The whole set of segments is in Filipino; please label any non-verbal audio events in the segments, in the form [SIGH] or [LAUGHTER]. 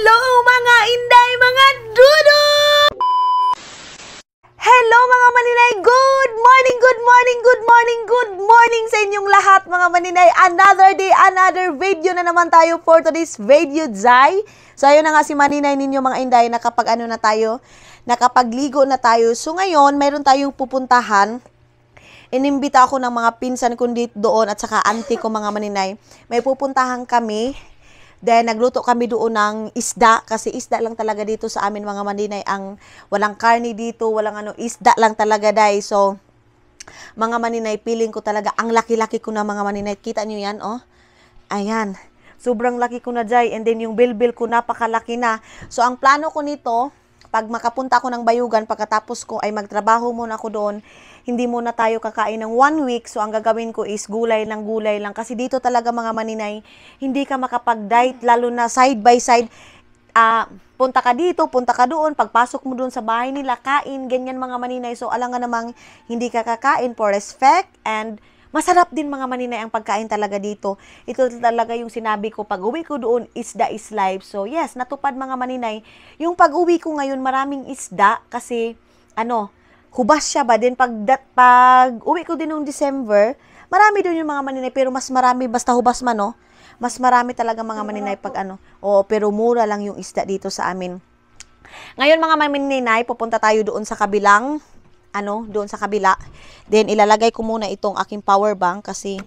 Hello mga inday, mga dudo! Hello mga maninay! Good morning, good morning, good morning, good morning sa inyong lahat mga maninay! Another day, another video na naman tayo for today's video, Zay. So ayun na nga si maninay ninyo mga inday, nakapag ano na tayo, nakapagligo na tayo. So ngayon, mayroon tayong pupuntahan inimbita ako ng mga pinsan ko doon at saka auntie ko mga maninay. May pupuntahan kami. Then nagluto kami doon ng isda kasi isda lang talaga dito sa amin mga maninay ang walang karni dito, walang ano isda lang talaga dai. So mga maninay, feeling ko talaga ang laki-laki ko na mga maninay. Kita nyo yan, oh. Ayan. Sobrang laki ko na dyan. And then yung bilbil ko napakalaki na. So ang plano ko nito, pag makapunta ako ng bayugan, pagkatapos ko ay magtrabaho muna ako doon, hindi muna tayo kakain ng one week. So, ang gagawin ko is gulay ng gulay lang. Kasi dito talaga mga maninay, hindi ka makapag-diet, lalo na side by side. Ah, punta ka dito, punta ka doon, pagpasok mo doon sa bahay nila, kain, ganyan mga maninay. So, alam nga namang hindi ka kakain for respect and Masarap din mga maninay ang pagkain talaga dito. Ito talaga yung sinabi ko, pag uwi ko doon, isda is life. So yes, natupad mga maninay. Yung pag uwi ko ngayon, maraming isda kasi ano, hubas siya ba? Then pag, pag uwi ko din noong December, marami doon yung mga maninay, pero mas marami, basta hubas man, no? Mas marami talaga mga maninay pag ano. Oo, pero mura lang yung isda dito sa amin. Ngayon mga maninay, pupunta tayo doon sa kabilang ano, doon sa kabila. Then, ilalagay ko muna itong aking power bank kasi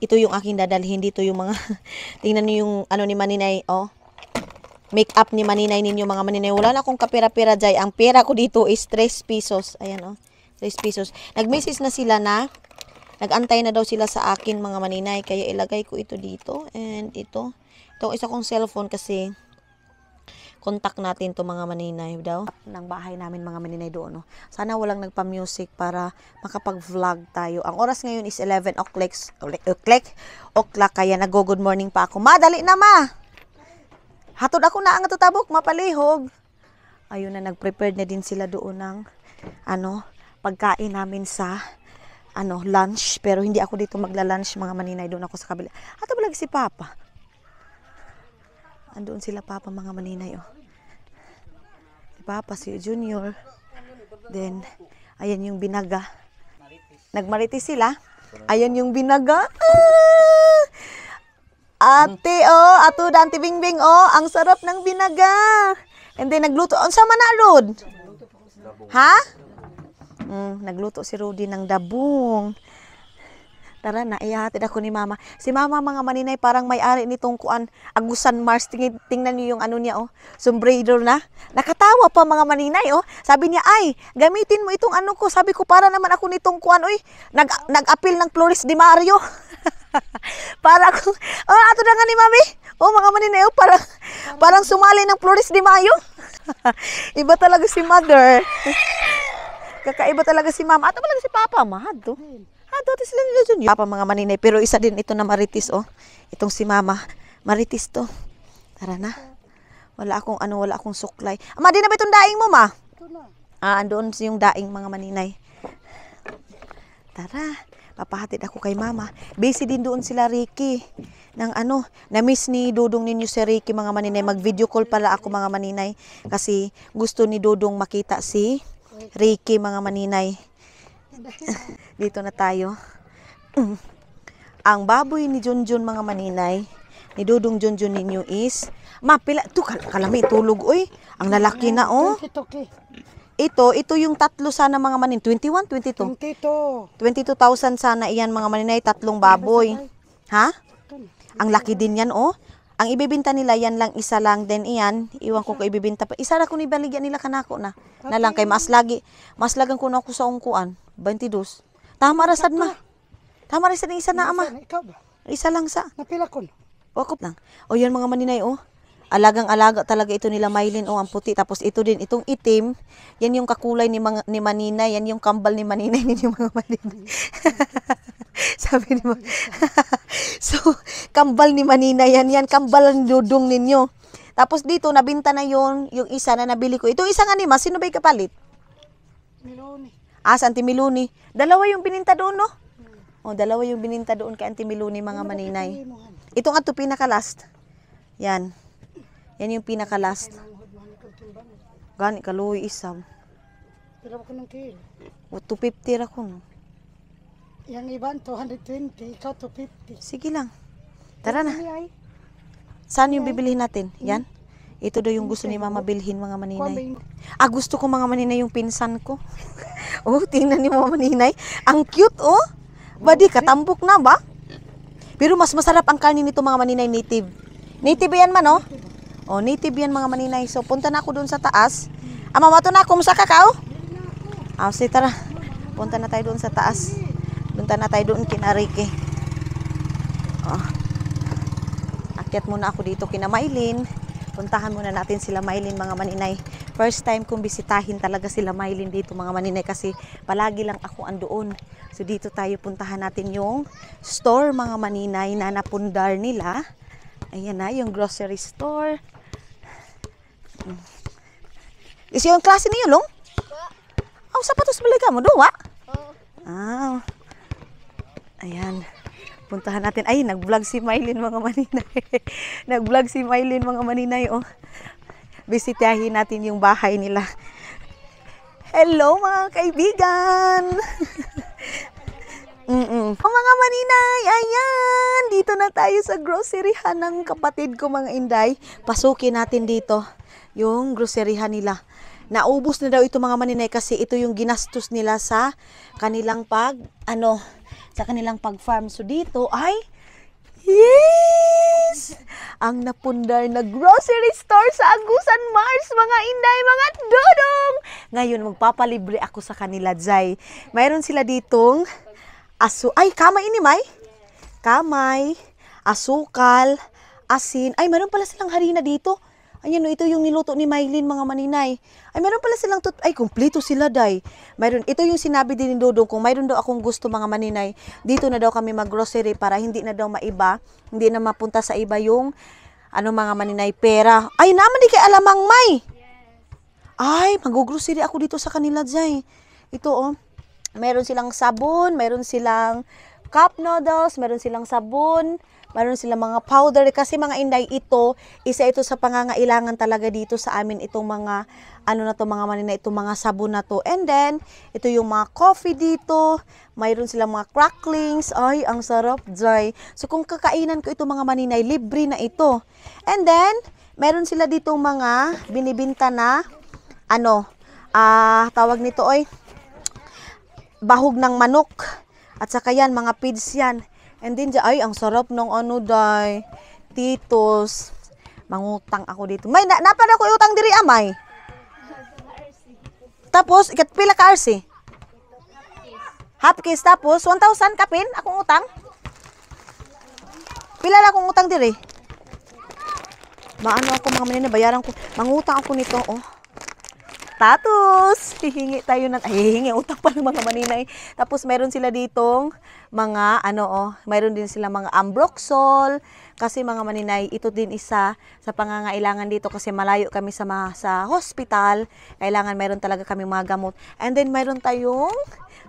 ito yung aking dadalhin dito yung mga, [LAUGHS] tingnan niyo yung ano ni Maninay, oh. Make up ni Maninay ninyo mga Maninay. Wala na akong kapira-pira dyan. Ang pera ko dito is 3 pesos. Ayan, oh. 3 pesos. Nag-message na sila na nag-antay na daw sila sa akin mga Maninay. Kaya ilagay ko ito dito. And ito. Ito isa kong cellphone kasi contact natin to mga maninay daw ng bahay namin mga maninay doon. No? Sana walang nagpa-music para makapag-vlog tayo. Ang oras ngayon is 11 o'clock. O'clock. Kaya nag-good morning pa ako. Madali na ma! Hatod ako na ang tutabok, mapalihog. Ayun na, nag-prepared na din sila doon ng ano, pagkain namin sa ano, lunch. Pero hindi ako dito magla-lunch mga maninay. Doon ako sa kabila. Ato ba si Papa? Andoon sila papa mga maninay oh. Si papa, si junior. Then, ayan yung binaga. Nagmaritis sila. Ayan yung binaga. Ah! Ate, oh, ato dan Bingbing, oh, ang sarap ng binaga. And then nagluto, ang sama na Rod? Ha? Mm, nagluto si Rudy ng dabong. Tara na, ihahatid ako ni mama. Si mama mga maninay parang may-ari nitong kuan, Agusan Mars. Tingin, tingnan niyo yung ano niya, oh. Sombrero na. Nakatawa pa mga maninay, oh. Sabi niya, ay, gamitin mo itong ano ko. Sabi ko, para naman ako nitong kuan, oy. Nag, nag-appeal ng Flores de Mario. [LAUGHS] para ako, oh, ato na nga ni mami. Oh, mga maninay, oh, parang, parang sumali ng Flores de Mayo. [LAUGHS] Iba talaga si mother. [LAUGHS] Kakaiba talaga si mama. Ato talaga si papa, mahad to. Ah, dati sila nila dyan. Papa mga maninay. Pero isa din ito na maritis, oh. Itong si mama. Maritis to. Tara na. Wala akong ano, wala akong suklay. Ama, di na ba itong daing mo, ma? Ah, andoon yung daing mga maninay. Tara. Papahatid ako kay mama. Busy din doon sila, Ricky. Nang ano, na-miss ni Dudong ninyo si Ricky, mga maninay. Mag-video call pala ako, mga maninay. Kasi gusto ni Dudong makita si Ricky, mga maninay. Dito na tayo. Mm. Ang baboy ni Junjun mga maninay, ni Dudong Junjun ninyo is, mapila, to kal kalami, tulog, oy. Ang lalaki na, oh. Ito, ito yung tatlo sana mga manin. 21, 22. 22. 22,000 sana iyan mga maninay, tatlong baboy. Ha? Ang laki din yan, oh. Ang ibibinta nila, yan lang, isa lang. Then iyan, iwan ko ko ibibinta pa. Isa ra ko ni baligyan nila kanako na. Na lang kay mas lagi. Mas lagang ko na ako sa ungkuan. 22. Tama rasad ma. Tama rasad ng isa na ama. Ikaw ba? Isa lang sa. Napila ko. Wakop lang. O yan mga maninay, oh. Alagang-alaga talaga ito nila Maylin, oh, ang puti. Tapos ito din, itong itim, yan yung kakulay ni, mga, ni Manina, yan yung kambal ni Maninay [LAUGHS] ninyo mga maninay. [LAUGHS] Sabi ni Ma- [LAUGHS] So, kambal ni Manina yan, yan, kambal ang dudong ninyo. Tapos dito, nabinta na yon yung isa na nabili ko. Ito isa nga ni Ma, sino ba yung kapalit? Ah, sa Auntie Miluni. Dalawa yung bininta doon, no? Oh, dalawa yung bininta doon kay Auntie Miluni, mga maninay. Ito nga to pinaka last. Yan. Yan yung pinaka-last. Gani, kaluoy isam. Pero ako ng kilo. O, 250 ra ko, no? Yang iban, 220. Ikaw, 250. Sige lang. Tara na. Saan yung bibilihin natin? Yan? Ito daw yung gusto ni Mama bilhin mga maninay. Ah, gusto ko mga maninay yung pinsan ko. [LAUGHS] oh, tingnan niyo mga maninay. Ang cute, oh. Badi, katambok na ba? Pero mas masarap ang kanin nito mga maninay native. Native yan man, oh. Oh, native yan mga maninay. So, punta na ako doon sa taas. Ah, mamato na ako. Musa ka ka, oh? Ah, sige, tara. Punta na tayo doon sa taas. Punta na tayo doon kina Ricky. Oh. Akyat muna ako dito kina Maylin. Puntahan muna natin sila Maylin mga maninay. First time kong bisitahin talaga sila Maylin dito mga maninay kasi palagi lang ako andoon. So dito tayo puntahan natin yung store mga maninay na napundar nila. Ayan na, yung grocery store. Mm. Is yung klase niyo, Long? Oh, sapatos balik ka mo, duwa? Ah. Ayan. Puntahan natin. Ay, nag-vlog si Mylene mga maninay. [LAUGHS] nag-vlog si Mylene mga maninay. Oh. Bisitahin natin yung bahay nila. Hello mga kaibigan! [LAUGHS] Mm-mm. Oh, mga maninay, ayan! Dito na tayo sa groceryhan ng kapatid ko mga inday. Pasukin natin dito yung groceryhan nila. Naubos na daw ito mga maninay kasi ito yung ginastos nila sa kanilang pag, ano, sa kanilang pag-farm. So dito ay, yes! Ang napundar na grocery store sa Agusan Mars, mga inday, mga dodong! Ngayon, magpapalibre ako sa kanila, Jai. Mayroon sila ditong aso, ay, kamay ini, May. Kamay, asukal, asin. Ay, mayroon pala silang harina dito. Ayan, no, ito yung niluto ni Maylin, mga maninay. Ay, meron pala silang tut... Ay, kumpleto sila, day. Mayroon, ito yung sinabi din ni Dodong, kung mayroon daw akong gusto, mga maninay, dito na daw kami mag-grocery para hindi na daw maiba, hindi na mapunta sa iba yung, ano, mga maninay, pera. Ay, naman di kay alamang, May. Ay, mag-grocery ako dito sa kanila, Jay. Ito, oh. Meron silang sabon, meron silang cup noodles, meron silang sabon, meron silang mga powder. Kasi mga inday, ito, isa ito sa pangangailangan talaga dito sa amin, itong mga, ano na to, mga manina, itong mga sabon na to. And then, ito yung mga coffee dito, mayroon silang mga cracklings. Ay, ang sarap, Jay. So, kung kakainan ko ito mga maninay, libre na ito. And then, meron sila dito mga binibinta na, ano, ah, tawag nito, oy, bahog ng manok. At saka yan, mga feeds yan. And then, ay, ang sarap ng ano, day. Titos. Mangutang ako dito. May, na, napada ko utang diri, amay. Tapos, ikat pila ka RC? Half case. Tapos, 1,000 kapin, akong utang. Pila lang akong utang diri. Maano ako mga manina, bayaran ko. Mangutang ako nito, oh. Tatus! Hihingi tayo ng, ay, hihingi utang pa ng mga maninay. Tapos meron sila ditong mga, ano oh, meron din sila mga ambroxol. Kasi mga maninay, ito din isa sa pangangailangan dito kasi malayo kami sa, mga, sa hospital. Kailangan meron talaga kami mga gamot. And then meron tayong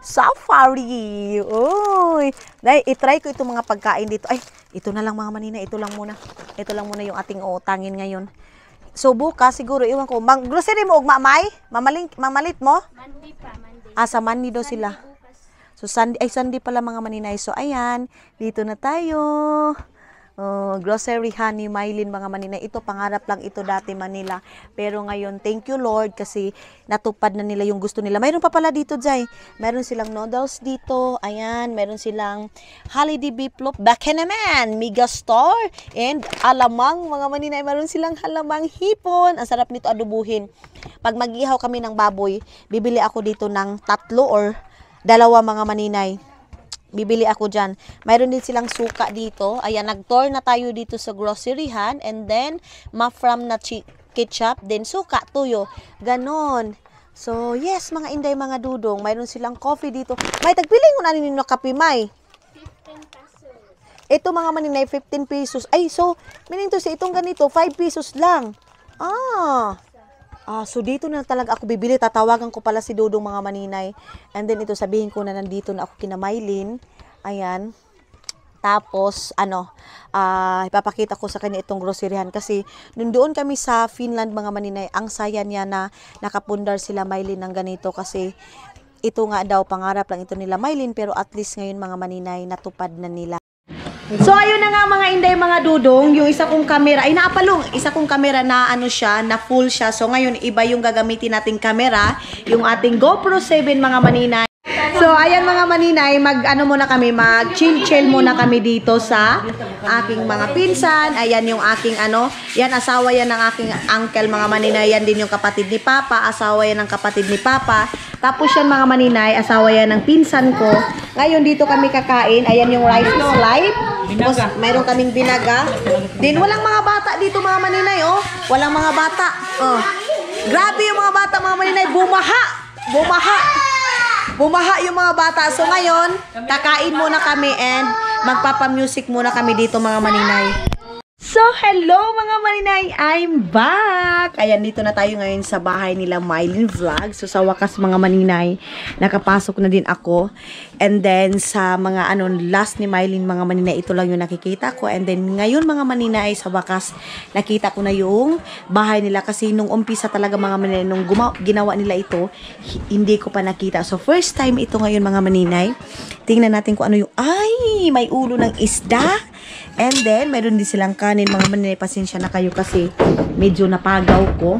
safari. Uy! Dahil itry ko itong mga pagkain dito. Ay, ito na lang mga maninay, ito lang muna. Ito lang muna yung ating utangin ngayon. So bukas siguro iwan ko. Mang grocery mo og mamay? Mamaling mamalit mo? Monday pa, Monday. Ah, sa Monday daw sila. So Sunday ay Sunday pala mga maninay. So ayan, dito na tayo. Oh, grocery honey Mylin mga maninay. Ito pangarap lang ito dati Manila. Pero ngayon, thank you Lord kasi natupad na nila yung gusto nila. Mayroon pa pala dito, Jay. Meron silang noodles dito. Ayan, meron silang holiday beef loaf. Back naman, Mega Star. And alamang, mga maninay, meron silang halamang hipon. Ang sarap nito adubuhin. Pag mag-ihaw kami ng baboy, bibili ako dito ng tatlo or dalawa mga maninay bibili ako dyan. Mayroon din silang suka dito. Ayan, nag-tour na tayo dito sa groceryhan. And then, mafram na ketchup. Then, suka, tuyo. Ganon. So, yes, mga inday, mga dudong. Mayroon silang coffee dito. May, tagpiling ko na ninyo kape, may. 15 pesos. Ito mga maninay, 15 pesos. Ay, so, meaning to say, itong ganito, 5 pesos lang. Ah. Ah, so dito na talaga ako bibili. Tatawagan ko pala si Dudong mga maninay. And then ito sabihin ko na nandito na ako kina Mylene. Ayan. Tapos, ano, ah, ipapakita ko sa kanya itong groceryhan kasi nung doon kami sa Finland mga maninay, ang saya niya na nakapundar sila Mylene ng ganito kasi ito nga daw pangarap lang ito nila Mylene pero at least ngayon mga maninay natupad na nila. So ayun na nga mga inday mga dudong, yung isa kong camera, ay naapalong, isa kong camera na ano siya, na full siya. So ngayon iba yung gagamitin nating camera, yung ating GoPro 7 mga maninay. So ayan mga maninay, mag ano muna kami, mag chill chill muna kami dito sa aking mga pinsan. Ayan yung aking ano, yan asawa yan ng aking uncle mga maninay, yan din yung kapatid ni Papa, asawa yan ng kapatid ni Papa. Tapos yan mga maninay, asawa yan ng pinsan ko. Ngayon dito kami kakain, ayan yung rice is live. Tapos mayroon kaming binaga. Din walang mga bata dito mga maninay, oh. Walang mga bata. Oh. Grabe yung mga bata mga maninay, bumaha. Bumaha. Bumaha yung mga bata. So ngayon, kakain muna kami and magpapa-music muna kami dito mga maninay. So, hello mga maninay! I'm back! Ayan, dito na tayo ngayon sa bahay nila Mylene Vlog. So, sa wakas mga maninay, nakapasok na din ako. And then, sa mga ano, last ni Mylene mga maninay, ito lang yung nakikita ko. And then, ngayon mga maninay, sa wakas, nakita ko na yung bahay nila. Kasi nung umpisa talaga mga maninay, nung ginawa nila ito, hi- hindi ko pa nakita. So, first time ito ngayon mga maninay. Tingnan natin kung ano yung, ay, may ulo ng isda. And then, meron din silang kanin. Mga maninay, pasensya na kayo kasi medyo napagaw ko.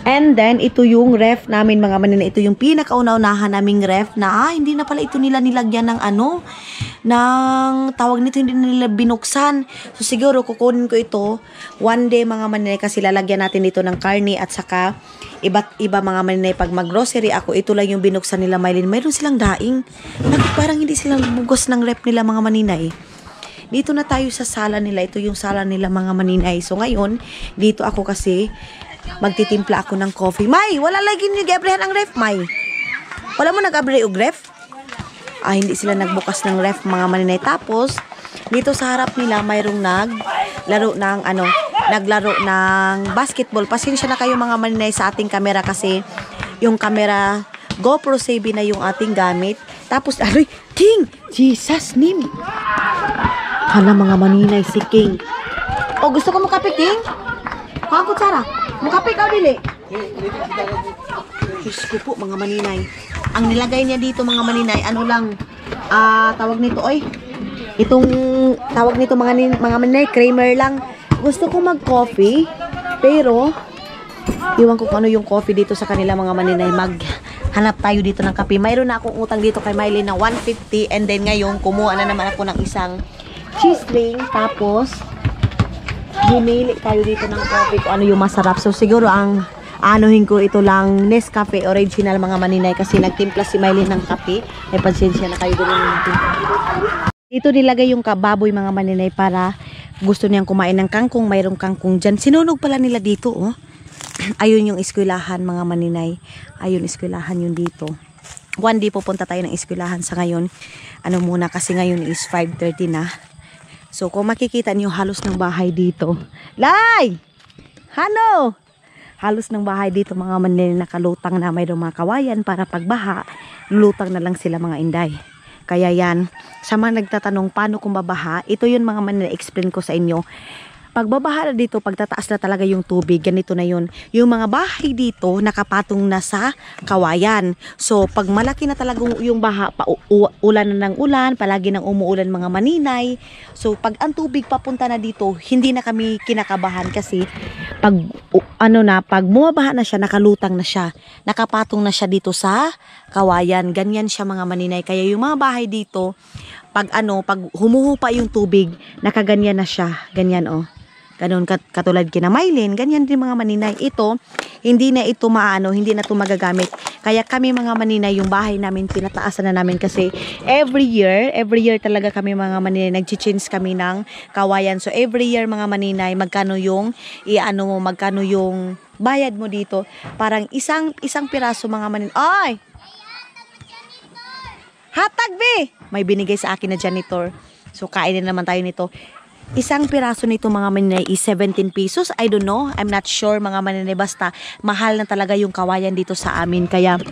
And then, ito yung ref namin mga maninay. Ito yung pinakauna-unahan naming ref na, ah, hindi na pala ito nila nilagyan ng ano, ng tawag nito, hindi nila binuksan. So, siguro, kukunin ko ito one day mga maninay kasi lalagyan natin dito ng karne at saka iba't iba mga maninay pag mag-grocery ako, ito lang yung binuksan nila Mylene. Mayroon silang daing. Bakit parang hindi silang bugos ng ref nila mga maninay? Dito na tayo sa sala nila. Ito yung sala nila mga maninay. So ngayon, dito ako kasi magtitimpla ako ng coffee. May, wala lagi ni Gabriel ang ref, May. Wala mo nag-abre og ref? Ah, hindi sila nagbukas ng ref mga maninay. Tapos, dito sa harap nila mayroong naglaro ng ano, naglaro ng basketball. Pasensya na kayo mga maninay sa ating kamera kasi yung kamera GoPro 7 na yung ating gamit. Tapos, aroy, King! Jesus name! Hala mga maninay si King. O gusto ko makape King? Kuha ko tsara. Makape ka o dili? Diyos ko po mga maninay. Ang nilagay niya dito mga maninay, ano lang, ah tawag nito, oy. Itong tawag nito mga, mga maninay, creamer lang. Gusto ko mag-coffee, pero iwan ko kung ano yung coffee dito sa kanila mga maninay. Mag hanap tayo dito ng kape. Mayroon na akong utang dito kay Miley na 150 and then ngayon kumuha na naman ako ng isang cheese ring tapos bumili tayo dito ng coffee kung ano yung masarap. So siguro ang anuhin ko ito lang Nescafe original mga maninay kasi nagtimpla si Miley ng kape. May pasensya na kayo doon natin. Dito nilagay yung kababoy mga maninay para gusto niyang kumain ng kangkong. Mayroong kangkong dyan. Sinunog pala nila dito oh. [CLEARS THROAT] Ayun yung eskwelahan mga maninay. Ayun eskwelahan yung dito. One day pupunta tayo ng eskwelahan sa ngayon. Ano muna kasi ngayon is 5.30 na. So kung makikita niyo halos ng bahay dito. Lay! Hano! Halos ng bahay dito mga maninay nakalutang na mayroong mga kawayan para pagbaha. Lulutang na lang sila mga inday. Kaya yan, sa mga nagtatanong paano kung babaha, ito yun mga maninay explain ko sa inyo. Pagbabaha na dito, pagtataas na talaga yung tubig, ganito na yun. Yung mga bahay dito, nakapatong na sa kawayan. So, pag malaki na talaga yung baha, pa, ulan na ng ulan, palagi nang umuulan mga maninay. So, pag ang tubig papunta na dito, hindi na kami kinakabahan kasi pag ano na, pag bumabaha na siya, nakalutang na siya. Nakapatong na siya dito sa kawayan. Ganyan siya mga maninay. Kaya yung mga bahay dito, pag ano, pag humuhupa yung tubig, nakaganyan na siya. Ganyan oh. Ganun kat katulad kina Mylene, ganyan din mga maninay. Ito, hindi na ito maano, hindi na ito magagamit. Kaya kami mga maninay, yung bahay namin, pinataasan na namin kasi every year, every year talaga kami mga maninay, nag-change kami ng kawayan. So every year mga maninay, magkano yung, i-ano mo, magkano yung bayad mo dito. Parang isang, isang piraso mga maninay. Ay! Hatag be! May binigay sa akin na janitor. So kainin naman tayo nito. Isang piraso nito mga maninay is 17 pesos. I don't know. I'm not sure mga maninay. Basta mahal na talaga yung kawayan dito sa amin. Kaya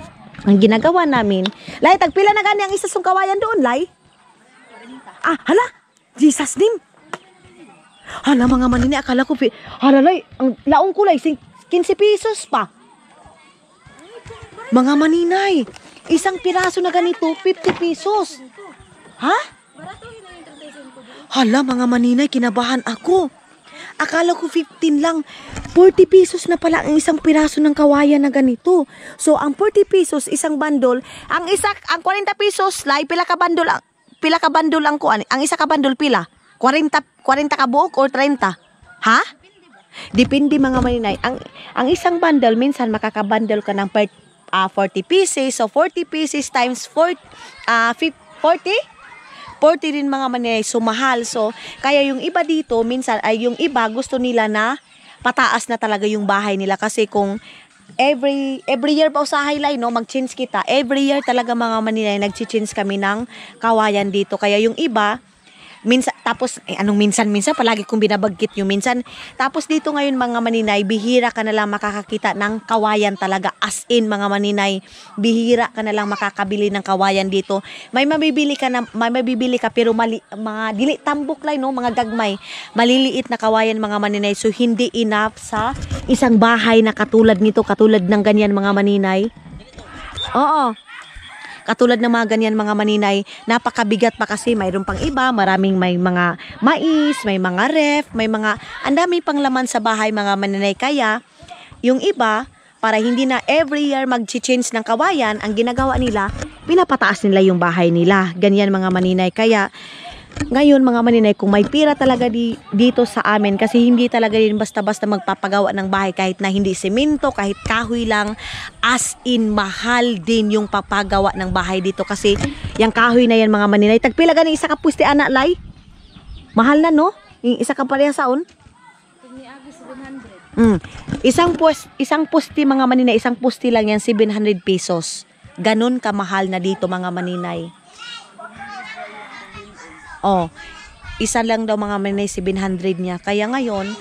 ang ginagawa namin, Lay, tagpila na gani ang isa song kawayan doon, Lay? Ah, hala? Jesus name. Hala mga manini, akala ko, pi- halalay, ang laong kulay, sing- 15 pesos pa. Mga maninay, isang piraso na ganito, 50 pesos. Ha? Hala mga maninay, kinabahan ako. Akala ko 15 lang. 40 pesos na pala ang isang piraso ng kawayan na ganito. So, ang 40 pesos, isang bandol. Ang isa, ang 40 pesos, lay, pila ka bandol, ang, pila ka bandol ang kuan. Ang isa ka bandol, pila? 40, 40 ka buok or 30? Ha? Depende mga maninay. Ang, ang isang bundle, minsan makakabundle ka ng per, ah, 40 pieces. So, 40 pieces times 4, ah, fif- 40? 40 din mga maninay. So, mahal. So, kaya yung iba dito, minsan, ay yung iba gusto nila na pataas na talaga yung bahay nila. Kasi kung every every year pa sa highlight no mag-change kita every year talaga mga maninay nag-change kami ng kawayan dito kaya yung iba minsan tapos eh, anong minsan minsan palagi kong binabagkit yung minsan. Tapos dito ngayon mga maninay bihira ka na lang makakakita ng kawayan talaga. As in mga maninay bihira ka na lang makakabili ng kawayan dito. May mabibili ka na may mabibili ka pero mali, mga dili tambok lang no? Mga gagmay. Maliliit na kawayan mga maninay. So hindi enough sa isang bahay na katulad nito katulad ng ganyan mga maninay. Oo Katulad ng mga ganyan mga maninay, napakabigat pa kasi mayroon pang iba, maraming may mga mais, may mga ref, may mga, ang dami pang laman sa bahay mga maninay. Kaya, yung iba, para hindi na every year mag-change ng kawayan, ang ginagawa nila, pinapataas nila yung bahay nila. Ganyan mga maninay. Kaya, ngayon mga maninay, kung may pira talaga di, dito sa amin, kasi hindi talaga din basta-basta magpapagawa ng bahay kahit na hindi semento, kahit kahoy lang, as in mahal din yung papagawa ng bahay dito kasi yung kahoy na yan mga maninay. Tagpila gani isa ka puste anak lay? Mahal na no? Yung isa ka pareha saon? Mm. Isang pus isang pusti mga maninay, isang pusti lang yan 700 pesos. Ganon kamahal na dito mga maninay. Oh, isa lang daw mga maninay 700 niya. Kaya ngayon,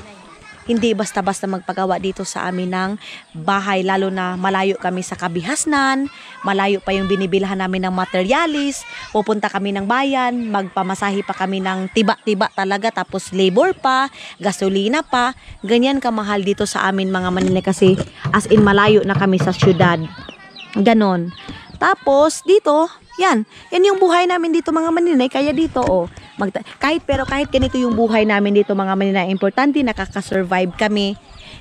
hindi basta-basta magpagawa dito sa amin ng bahay lalo na malayo kami sa kabihasnan, malayo pa yung binibilhan namin ng materialis, pupunta kami ng bayan, magpamasahi pa kami ng tiba-tiba talaga tapos labor pa, gasolina pa, ganyan kamahal dito sa amin mga maninay kasi as in malayo na kami sa syudad. Ganon. Tapos dito, yan, yan yung buhay namin dito mga maninay, kaya dito oh, magta- kahit pero kahit ganito yung buhay namin dito mga maninay, importante nakaka-survive kami.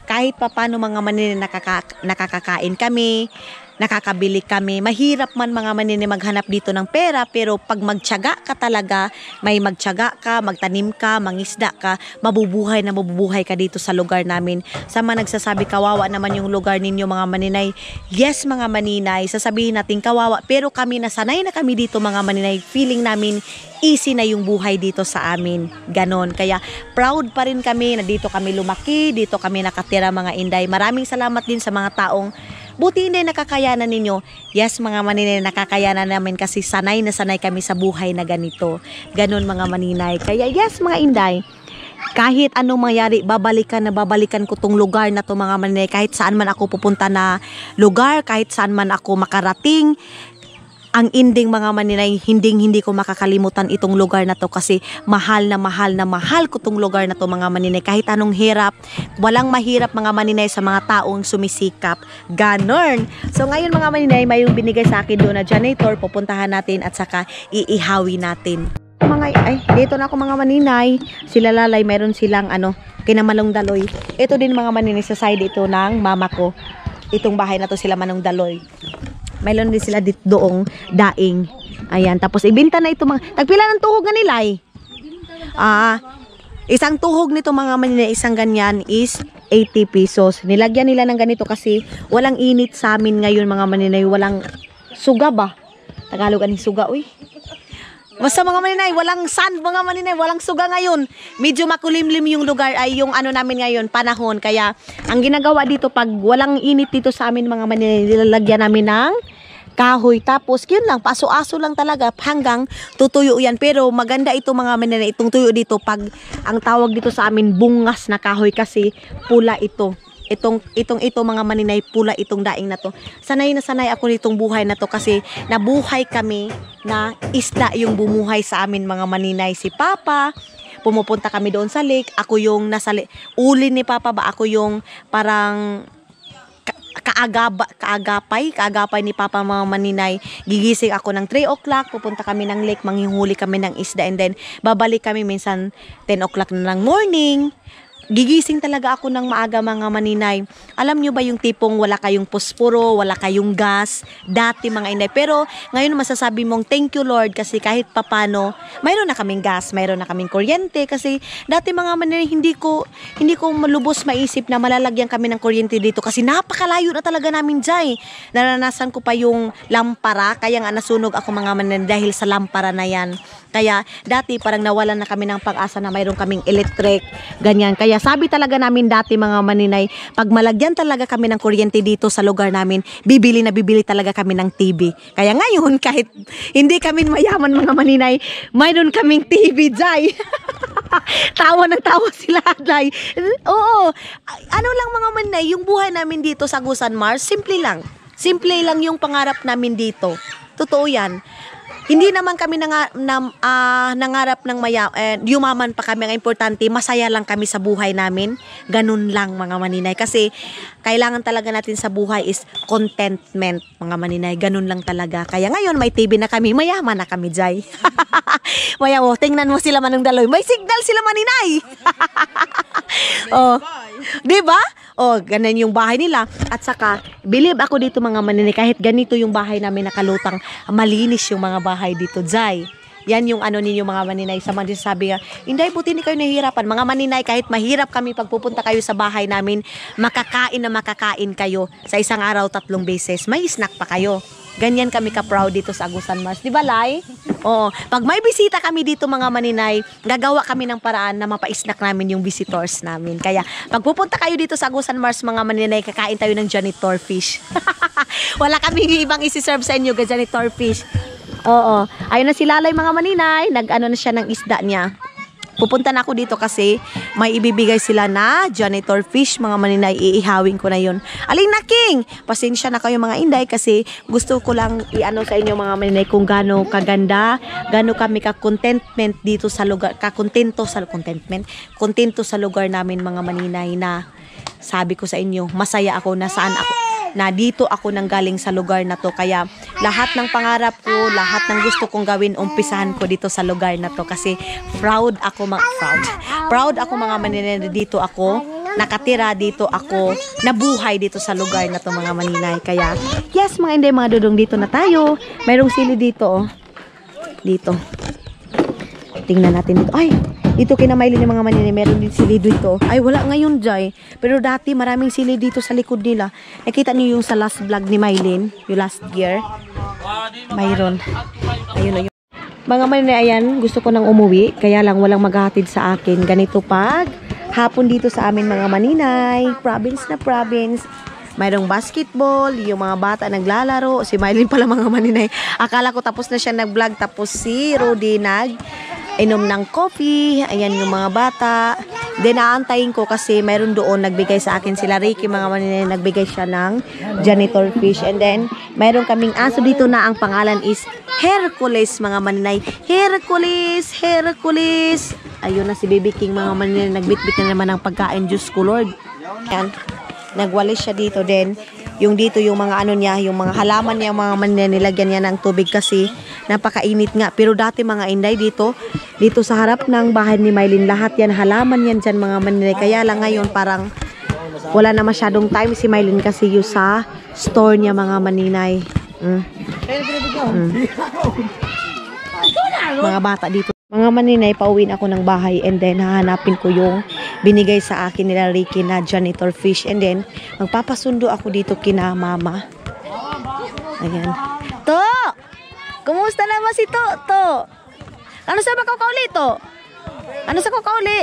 Kahit pa paano mga maninay nakaka- nakakakain kami, nakakabili kami. Mahirap man mga maninay maghanap dito ng pera, pero pag magtiyaga ka talaga, may magtiyaga ka, magtanim ka, mangisda ka, mabubuhay na mabubuhay ka dito sa lugar namin. Sa mga nagsasabi kawawa naman yung lugar ninyo mga maninay. Yes mga maninay, sasabihin natin kawawa, pero kami nasanay na kami dito mga maninay. Feeling namin easy na yung buhay dito sa amin. Ganon. Kaya proud pa rin kami na dito kami lumaki, dito kami nakatira mga inday. Maraming salamat din sa mga taong Buti hindi nakakayanan ninyo. Yes, mga maninay, nakakayanan namin kasi sanay na sanay kami sa buhay na ganito. Ganon mga maninay. Kaya yes, mga inday, kahit anong mangyari, babalikan na babalikan ko tong lugar na to mga maninay. Kahit saan man ako pupunta na lugar, kahit saan man ako makarating, ang ending mga maninay, hindi hindi ko makakalimutan itong lugar na to kasi mahal na mahal na mahal ko tong lugar na to mga maninay. Kahit anong hirap, walang mahirap mga maninay sa mga taong sumisikap. Ganon. So ngayon mga maninay, may yung binigay sa akin doon na janitor, pupuntahan natin at saka iihawi natin. Mga, ay, dito na ako mga maninay. Sila lalay, meron silang ano, kinamalong daloy. Ito din mga maninay sa side ito ng mama ko. Itong bahay na to sila manong daloy. Mayroon din sila dito doong daing. Ayan, tapos ibenta na ito mga, tagpila ng tuhog nga nila eh. Ah, isang tuhog nito mga manina, isang ganyan is 80 pesos. Nilagyan nila ng ganito kasi walang init sa amin ngayon mga maninay, walang suga ba? Tagalog aning suga, uy. Basta mga maninay, walang sun mga maninay, walang suga ngayon. Medyo makulimlim yung lugar ay yung ano namin ngayon, panahon. Kaya ang ginagawa dito pag walang init dito sa amin mga maninay, nilalagyan namin ng kahoy. Tapos yun lang, paso-aso lang talaga hanggang tutuyo yan. Pero maganda ito mga maninay, itong tuyo dito pag ang tawag dito sa amin bungas na kahoy kasi pula ito. Itong, itong, ito mga maninay, pula itong daing na to. Sanay na sanay ako nitong buhay na to kasi nabuhay kami na isda yung bumuhay sa amin mga maninay. Si Papa, pumupunta kami doon sa lake. Ako yung nasa li- uli ni Papa ba? Ako yung parang kaagaba, kaagapay, kaagapay ni Papa mga maninay. Gigising ako ng 3 o'clock, pupunta kami ng lake, manghihuli kami ng isda and then babalik kami minsan 10 o'clock na ng morning. Gigising talaga ako ng maaga mga maninay. Alam nyo ba yung tipong wala kayong posporo, wala kayong gas, dati mga inday. Pero ngayon masasabi mong thank you Lord kasi kahit papano, mayroon na kaming gas, mayroon na kaming kuryente kasi dati mga maninay hindi ko hindi ko malubos maisip na malalagyan kami ng kuryente dito kasi napakalayo na talaga namin dyan. Naranasan ko pa yung lampara kaya nga nasunog ako mga maninay dahil sa lampara na yan. Kaya dati parang nawalan na kami ng pag-asa na mayroon kaming electric, ganyan. Kaya sabi talaga namin dati mga maninay, pag malagyan talaga kami ng kuryente dito sa lugar namin, bibili na bibili talaga kami ng TV. Kaya ngayon, [LAUGHS] kahit hindi kami mayaman mga maninay, mayroon kaming TV, Jai. [LAUGHS] tawa ng tawa sila, Jai. Oo, ano lang mga maninay, yung buhay namin dito sa Gusan Mars, simple lang. Simple lang yung pangarap namin dito. Totoo yan. Hindi naman kami nanga, na, ah, nangarap ng maya, eh, yumaman pa kami. Ang importante, masaya lang kami sa buhay namin. Ganun lang mga maninay. Kasi kailangan talaga natin sa buhay is contentment mga maninay. Ganun lang talaga. Kaya ngayon may TV na kami. Mayaman na kami, Jai. [LAUGHS] Maya, oh, tingnan mo sila manong daloy. May signal sila maninay. [LAUGHS] oh, di ba? Oh, ganun yung bahay nila. At saka, believe ako dito mga maninay, kahit ganito yung bahay namin nakalutang, malinis yung mga bahay dito, Jai. Yan yung ano ninyo mga maninay sa mga sabi nga, Inday, buti hindi kayo nahihirapan. Mga maninay, kahit mahirap kami pagpupunta kayo sa bahay namin, makakain na makakain kayo sa isang araw tatlong beses. May snack pa kayo. Ganyan kami ka-proud dito sa Agusan Mars. Di ba, Lai? Oo. Pag may bisita kami dito mga maninay, gagawa kami ng paraan na mapa-snack namin yung visitors namin. Kaya, pag pupunta kayo dito sa Agusan Mars mga maninay, kakain tayo ng janitor fish. [LAUGHS] Wala kami ibang isi-serve sa inyo, janitor fish. Oo. Ayun na si Lalay mga maninay, nag-ano na siya ng isda niya. Pupunta na ako dito kasi may ibibigay sila na janitor fish, mga maninay, iihawin ko na yun. Aling na king! Pasensya na kayo mga inday kasi gusto ko lang iano sa inyo mga maninay kung gaano kaganda, gaano kami ka-contentment dito sa lugar, ka-contento sa contentment, kontento sa lugar namin mga maninay na sabi ko sa inyo, masaya ako na saan ako, na dito ako nang galing sa lugar na to. Kaya lahat ng pangarap ko, lahat ng gusto kong gawin, umpisahan ko dito sa lugar na to. Kasi proud ako, mga proud. Proud ako mga maninay na dito ako, nakatira dito ako, nabuhay dito sa lugar na to mga maninay. Kaya, yes mga hindi, mga dudong dito na tayo. Mayroong sili dito, oh. Dito. Tingnan natin dito. Ay, dito kina Mylene ng mga maninay, meron din sili dito. Ay, wala ngayon, Jai. Pero dati, maraming sili dito sa likod nila. Nakita niyo yung sa last vlog ni Mylene, yung last year. Mayroon. Ayun na yun. Mga maninay, ayan, gusto ko nang umuwi. Kaya lang, walang maghahatid sa akin. Ganito pag hapon dito sa amin mga maninay. Province na province. Mayroong basketball, yung mga bata naglalaro. Si Mylene pala mga maninay. Akala ko tapos na siya nag-vlog. Tapos si Rudy nag inom ng coffee. Ayan yung mga bata. Then aantayin ko kasi mayroon doon nagbigay sa akin sila Ricky mga maninay. Nagbigay siya ng janitor fish. And then mayroon kaming aso dito na ang pangalan is Hercules mga maninay. Hercules! Hercules! Ayun na si Baby King mga maninay. Nagbitbit na naman ng pagkain. Diyos ko Lord. Ayan nagwalis siya dito din yung dito yung mga ano niya yung mga halaman niya mga manila nilagyan niya ng tubig kasi napakainit nga. Pero dati mga inday dito dito sa harap ng bahay ni Mylene lahat yan halaman yan dyan mga manila kaya lang ngayon parang wala na masyadong time si Mylene kasi yung sa store niya mga maninay. Mm. Mm. mga bata dito mga maninay, pauwiin ako ng bahay and then hahanapin ko yung binigay sa akin nila Ricky na janitor fish and then magpapasundo ako dito kina mama. Ayan. To! Kumusta naman si To? To! Ano sa bakaw kauli to? Ano sa kauli?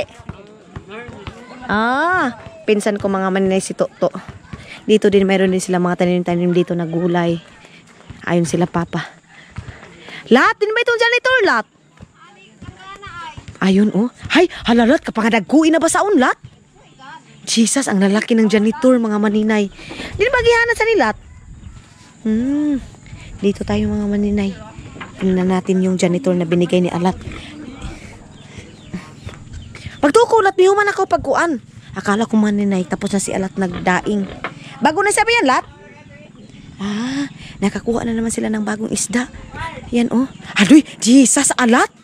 Ah, pinsan ko mga maninay si To. To. Dito din mayroon din sila mga tanim-tanim dito na gulay. Ayun sila papa. Lahat din ba itong janitor? Lahat? Ayun, oh. Hay, halalat, kapag nagkuin na ba sa unlat? Jesus, ang lalaki ng janitor, mga maninay. Di ba gihanat sa nilat? Hmm. Dito tayo mga maninay. Tingnan natin yung janitor na binigay ni Alat. Pagtukulat, di human ako pagkuan. Akala ko maninay, tapos na si Alat nagdaing. Bago na sabi yan, Lat? Ah, nakakuha na naman sila ng bagong isda. Yan, oh. Adoy, Jesus, Alat!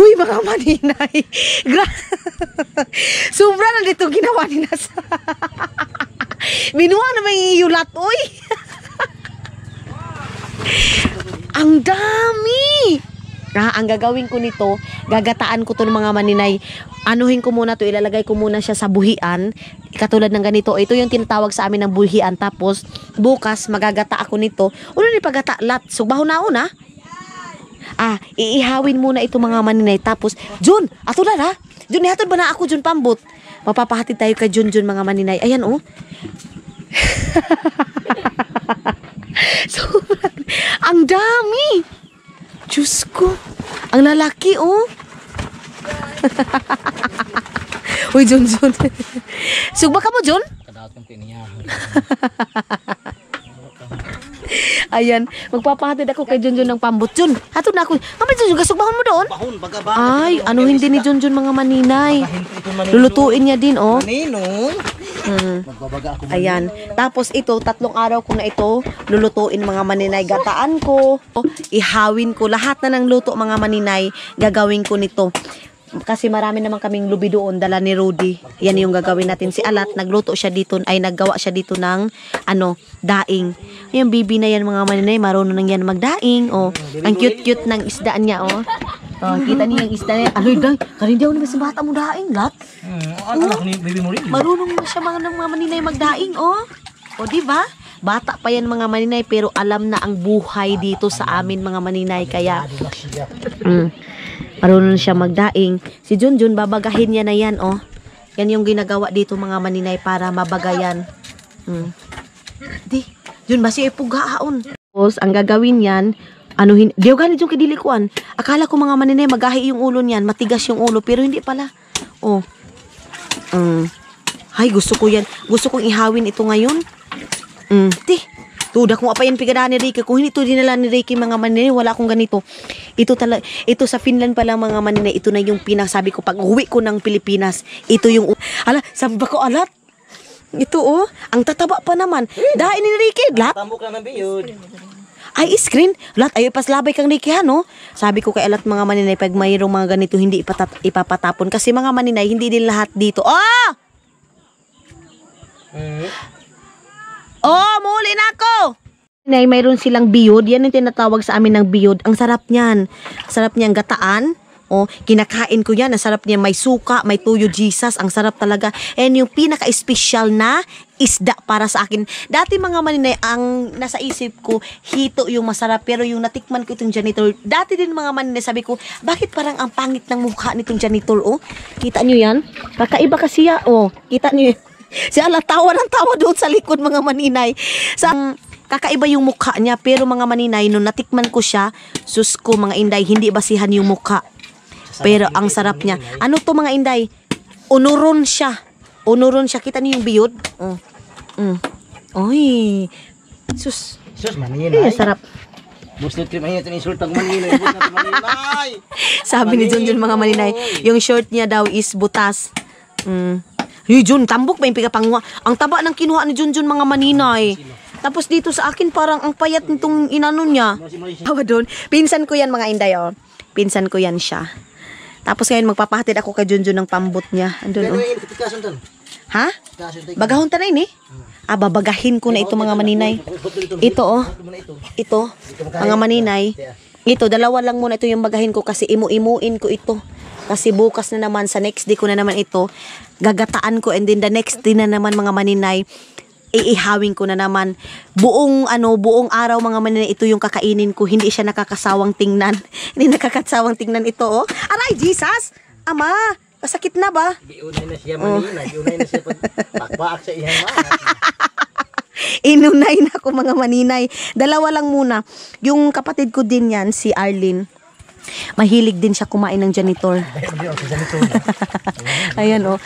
Huy, mga maninay. [LAUGHS] Gra- [LAUGHS] Sobra na dito ginawa ni Nasa. [LAUGHS] Binuha na may yulat, uy. ang dami! Ah, ang gagawin ko nito, gagataan ko to ng mga maninay. Anuhin ko muna to, ilalagay ko muna siya sa buhian. Katulad ng ganito, ito yung tinatawag sa amin ng buhian. Tapos, bukas, magagata ako nito. Uno ni pagata, lat. So, baho na una. Ah, iihawin muna ito mga maninay. Tapos, Jun, ato na ha? Jun, ihatod ba na ako, Jun Pambot? Mapapahatid tayo kay Jun Jun mga maninay. Ayan, oh. [LAUGHS] Sobrang, [LAUGHS] ang dami. Diyos ko. Ang lalaki, oh. [LAUGHS] Uy, Jun Jun. Sugba ka mo, Jun? Kadaot kong tiniya. Ayan, magpapahatid ako kay Junjun ng pambot. Jun, hatod na ako. Mamay Junjun, kasugbahon mo doon. Bahon, baga ba? Ay, ano hindi ni Junjun mga maninay. Lulutuin niya din, oh. Ninong. Hmm. Ayan. Tapos ito, tatlong araw ko na ito, lulutuin mga maninay. Gataan ko, ihawin ko. Lahat na ng luto mga maninay, gagawin ko nito. Kasi marami naman kaming lubi doon, dala ni Rudy. Yan yung gagawin natin. Si Alat, nagluto siya dito, ay naggawa siya dito ng, ano, daing. Yung bibi na yan mga maninay, marunong nang yan magdaing. Oh, ang cute-cute ng isdaan niya, oh. Oh, kita niyo yung isda niya. Aloy, day, kanin daw naman si bata mo daing, lat. Hmm, ano anak ni baby mo rin? Marunong na siya mga, mga maninay magdaing, oh. O, di ba? Bata pa yan mga maninay, pero alam na ang buhay dito sa amin mga maninay. Kaya, mm, marunong siya magdaing. Si Junjun, babagahin niya na yan, oh. Yan yung ginagawa dito mga maninay para mabagayan. Mm. Di, Jun, basi ay pugaon. Tapos, ang gagawin yan, ano hin diyo ganit yung kidilikuan. Akala ko mga maninay magahi yung ulo niyan, matigas yung ulo, pero hindi pala. Oh. Mm. Hay, gusto ko yan. Gusto kong ihawin ito ngayon. Mm. Ti, tuda kung apa yan pigada ni Ricky. Kung hindi to dinala ni Ricky mga maninay, wala akong ganito. Ito tala, ito sa Finland pa lang mga maninay, ito na yung pinasabi ko pag uwi ko ng Pilipinas. Ito yung, ala, sabi ba ko, alat? Ito oh, ang tataba pa naman. Dahil ni Ricky, lat. Tambok lang ng biyod. Ay, screen. Lat, ayo pas labay kang Ricky ha, no? Sabi ko kay alat mga maninay, pag mayroong mga ganito, hindi ipatat, ipapatapon. Kasi mga maninay, hindi din lahat dito. Ah! Hmm. Oh, muli na ako! Nay, mayroon silang biyod. Yan yung tinatawag sa amin ng biyod. Ang sarap niyan. Sarap niyan gataan. Oh, kinakain ko yan. Ang sarap niya. May suka, may tuyo Jesus. Ang sarap talaga. And yung pinaka-special na isda para sa akin. Dati mga maninay, ang nasa isip ko, hito yung masarap. Pero yung natikman ko itong janitor, dati din mga maninay, sabi ko, bakit parang ang pangit ng mukha nitong janitor, oh? Kita nyo yan? Kakaiba kasi ya, oh. Kita nyo yan? Si Ala, tawa ng tawa doon sa likod mga maninay. Sa kakaiba yung mukha niya, pero mga maninay, nung natikman ko siya, sus ko mga inday, hindi basihan yung mukha. Pero ang sarap niya. Ano to mga inday? Unuron siya. Unuron siya. Kita niyo yung biyod? Oh. Mm. Oy. Sus. Sus, Ay, maninay. sarap. Gusto ko mahinit yung insult ang maninay. [LAUGHS] Sabi ni Junjun mga maninay, yung short niya daw is butas. Mm. Hey, Jun, tambok ba yung pigapangwa? Ang taba ng kinuha ni Junjun mga maninay. Tapos dito sa akin parang ang payat nitong inano niya. Tawa doon. Pinsan ko yan mga inday, oh. Pinsan ko yan siya. Tapos ngayon magpapahatid ako kay Junjun ng pambot niya. Andun, oh. Ha? Bagahon ta na ini? Ah, babagahin ko na ito mga maninay. Ito, oh. Ito, mga maninay. Ito, dalawa lang muna ito yung bagahin ko kasi imu-imuin ko ito. Kasi bukas na naman, sa next day ko na naman ito, gagataan ko and then the next day na naman mga maninay, iihawin ko na naman. Buong ano, buong araw mga maninay, ito yung kakainin ko. Hindi siya nakakasawang tingnan. [LAUGHS] Hindi nakakasawang tingnan ito, oh. Aray, Jesus! Ama, kasakit na ba? Giunay na siya maninay. Giunay na siya pag pakpaak sa iyang. [LAUGHS] Inunay na ako mga maninay. Dalawa lang muna. Yung kapatid ko din yan, si Arlene. Mahilig din siya kumain ng janitor. [LAUGHS] [LAUGHS] Ayan oh.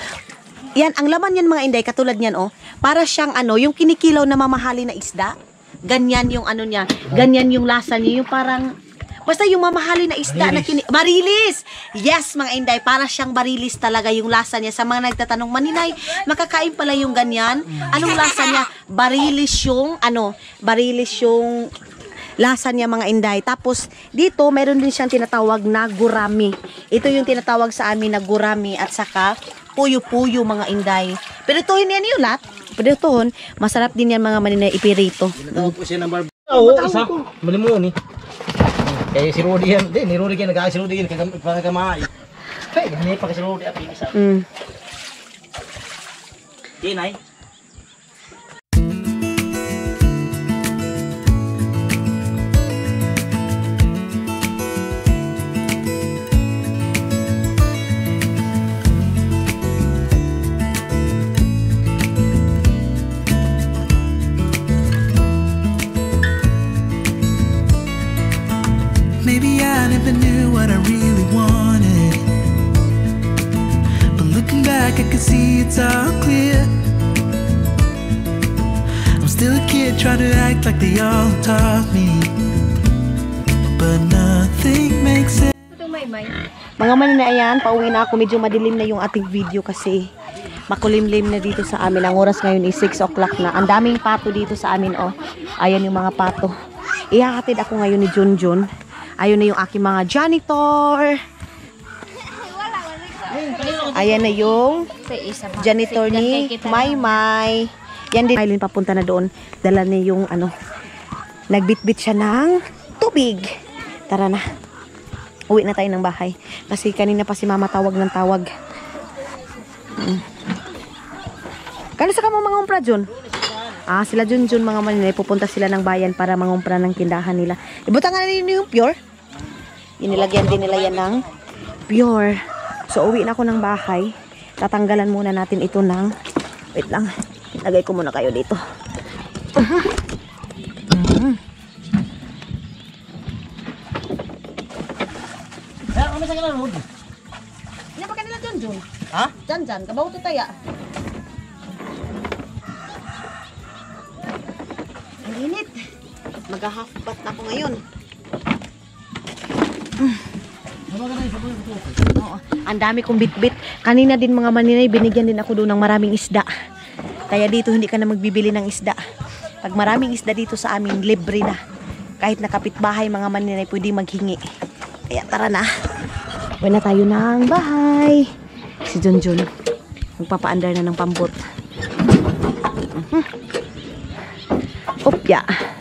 yan, ang laman yan mga inday, katulad yan, oh. Para siyang, ano, yung kinikilaw na mamahali na isda. Ganyan yung ano niya. Ganyan yung lasa niya. Yung parang, basta yung mamahali na isda na kini... Barilis! Yes, mga inday, para siyang barilis talaga yung lasa niya. Sa mga nagtatanong, maninay, makakain pala yung ganyan. Anong lasa niya? Barilis yung, ano, barilis yung lasa niya mga inday. Tapos dito meron din siyang tinatawag na gurami. Ito yung tinatawag sa amin na gurami at saka puyo-puyo mga inday. Pero ito yan yung lahat. Pero ito, masarap din yan mga maninay ipirito. Tinatawag po siya ng barber. Oo, isa. Mali mo ni. Kaya si Rudy yan. Di, ni Rudy yan. Nag-aas si Rudy yan. Pagkakamay. Hey, ganyan pa kasi Rudy. Api, isa. Mm. Di, Maybe I never knew what I really wanted. But looking back, I can see it's all clear. I'm still a kid trying to act like they all taught me. But nothing makes sense. Mga maninay yan, pauwi na ako. Medyo madilim na yung ating video kasi makulimlim na dito sa amin. Ang oras ngayon is 6 o'clock na. Ang daming pato dito sa amin, oh. Ayan yung mga pato. Ihahatid ako ngayon ni Junjun. Ayun na yung aking mga janitor. Ayan na yung Sa janitor ni Maymay. Yan din. Aileen papunta na doon. Dala niya yung ano, nagbitbit siya ng tubig. Tara na. Uwi na tayo ng bahay. Kasi kanina pa si mama tawag ng tawag. Mm. Kanisa ka mo mga umpra, Jun? Ah, sila Jun Jun mga maninay. Pupunta sila ng bayan para mangumpra ng tindahan nila. Ibutan nga nila yung pure. Inilagyan din nila yan ng pure. So, uwi na ako ng bahay. Tatanggalan muna natin ito ng... Wait lang. Lagay ko muna kayo dito. Kaya kami sa kanila, Rudy. Hindi pa kanila Jun Jun. Ha? Dyan. Kabaw to taya. Mag-half bath na ako ngayon. Oo. Ang dami kong bitbit. Kanina din mga maninay, binigyan din ako doon ng maraming isda. Kaya dito hindi ka na magbibili ng isda. Pag maraming isda dito sa amin, libre na. Kahit nakapitbahay mga maninay, pwede maghingi. Kaya tara na. Uwi na tayo ng bahay. Si Junjun. Magpapaandar na ng pambot. Mhm. Opya. Okay.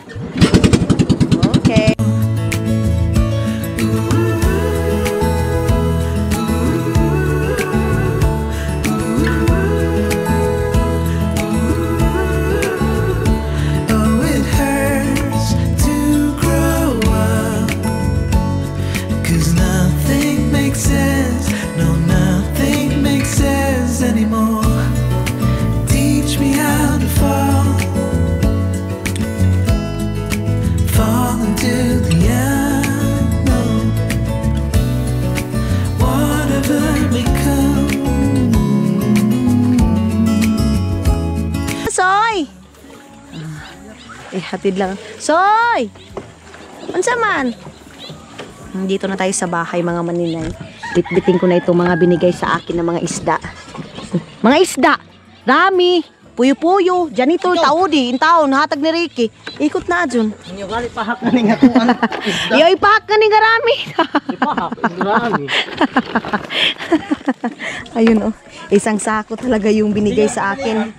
Hatid lang. Soy! Unsa man? Dito na tayo sa bahay, mga maninay. Bitbitin ko na itong mga binigay sa akin ng mga isda. Mga isda! Dami! Puyo-puyo, janitor, taudi, intaon, hatag ni Ricky. Ikot na, Jun. Inyo gali pahak na ning atuan. Isda. Yo, ipahak ka ni garami. Ipahak. Marami. [LAUGHS] Ayun, oh. Isang sako talaga yung binigay sa akin.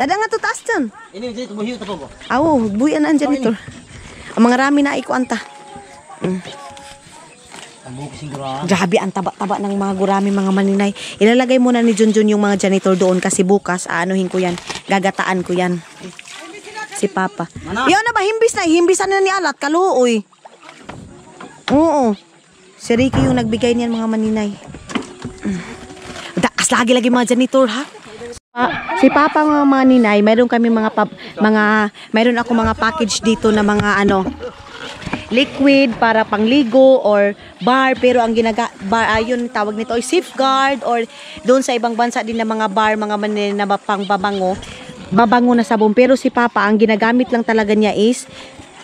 Tada nga to taas dyan. Ini dito buhiyo ta po. Awo, buyan na ang janitor. Ang mga rami na iko anta. Siguro. Grabe ang taba-taba ng mga gurami mga maninay. Ilalagay muna ni Junjun yung mga janitor doon kasi bukas aanuhin ko yan. Gagataan ko yan. Si Papa. Mana? Yan na ba? Himbis na. Himbisan na ni Alat. Kaluoy. Oo. Si Ricky yung nagbigay niyan mga maninay. Mm. Daas lagi-lagi mga janitor ha. Ah, si Papa mga maninay, mayroon kami mga pap, mga mayroon ako mga package dito na mga ano liquid para pangligo or bar pero ang ginaga bar ayun tawag nito ay safeguard or doon sa ibang bansa din na mga bar mga manin na pangbabango babango na sabon pero si Papa ang ginagamit lang talaga niya is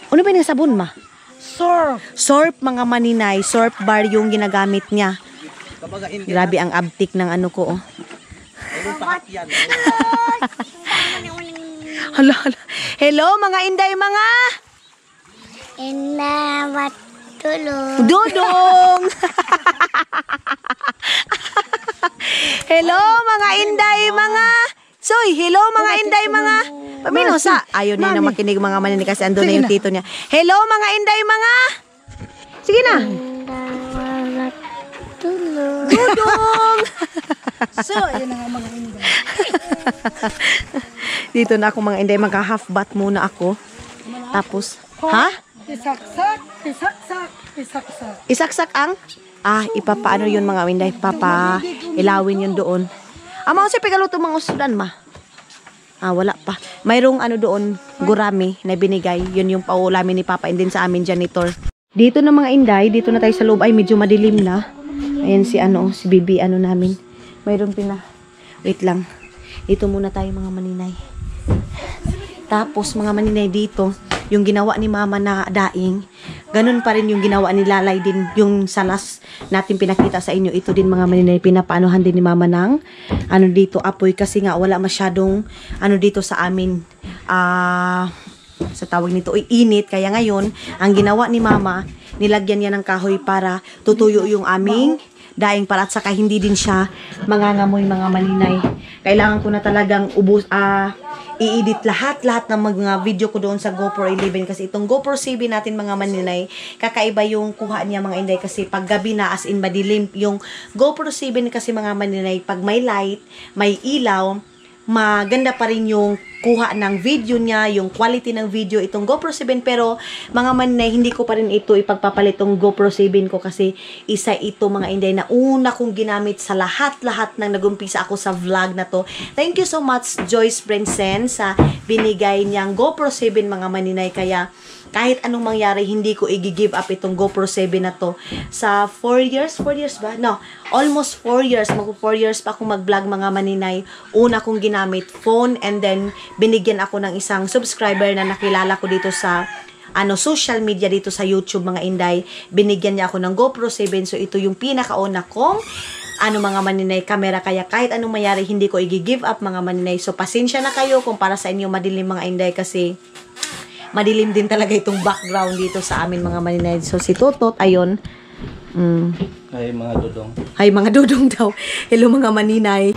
ano ba yung sabon ma? Sir, Sorp mga maninay, sorp bar yung ginagamit niya. Grabe ang abtik ng ano ko oh. [LAUGHS] Hala, hala. Hello mga inday mga Inawat tulog. Dudong! [LAUGHS] hello mga inday mga Soy, hello mga inday mga Paminosa. Ayaw niya na makinig mga maninay kasi andun na yung tito niya. Hello mga inday mga Sige na. Tulog. Dudong! [LAUGHS] so, yun na nga mga inday. Dito na ako mga inday, magka-half bath muna ako. Tapos, ha? Isaksak, isaksak, isaksak. Isaksak ang? Ah, ipapaano yun mga inday? Papa, ilawin yun doon. Ama ko sa pigaluto mga usudan ma. Ah, wala pa. Mayroong ano doon, gurami na binigay. Yun yung paulamin ni Papa and din sa amin janitor. Dito na mga inday, dito na tayo sa loob ay medyo madilim na. Ayan si ano, si Bibi ano namin. Mayroong pina. Wait lang. Dito muna tayo mga maninay. Tapos mga maninay dito, yung ginawa ni mama na daing, ganun pa rin yung ginawa ni Lalay din, yung sa last natin pinakita sa inyo, ito din mga maninay, pinapaanohan din ni mama ng, ano dito, apoy, kasi nga wala masyadong, ano dito sa amin, ah, sa tawag nito, ay init, kaya ngayon, ang ginawa ni mama, nilagyan niya ng kahoy para tutuyo yung aming daing para at saka hindi din siya mangangamoy mga maninay. Kailangan ko na talagang ubus, ah, i-edit lahat, lahat ng mga video ko doon sa GoPro 11 kasi itong GoPro 7 natin mga maninay, kakaiba yung kuha niya mga inday kasi pag gabi na as in madilim, yung GoPro 7 kasi mga maninay, pag may light, may ilaw, maganda pa rin yung kuha ng video niya, yung quality ng video itong GoPro 7 pero mga maninay hindi ko pa rin ito ipagpapalit tong GoPro 7 ko kasi isa ito mga inday na una kong ginamit sa lahat-lahat ng nagumpisa ako sa vlog na to. Thank you so much Joyce Brensen sa binigay niyang GoPro 7 mga maninay kaya kahit anong mangyari, hindi ko i-give up itong GoPro 7 na to. Sa 4 years, 4 years ba? No, almost 4 years, mag 4 years pa akong mag-vlog mga maninay. Una kong ginamit phone and then binigyan ako ng isang subscriber na nakilala ko dito sa ano social media dito sa YouTube mga inday. Binigyan niya ako ng GoPro 7 so ito yung pinakauna kong ano mga maninay camera kaya kahit anong mayari hindi ko i-give up mga maninay. So pasensya na kayo kung para sa inyo madilim mga inday kasi madilim din talaga itong background dito sa amin mga maninay. So si Totot, ayun. Mm. Ay, mga dudong. Hay mga dudong daw. Hello mga maninay.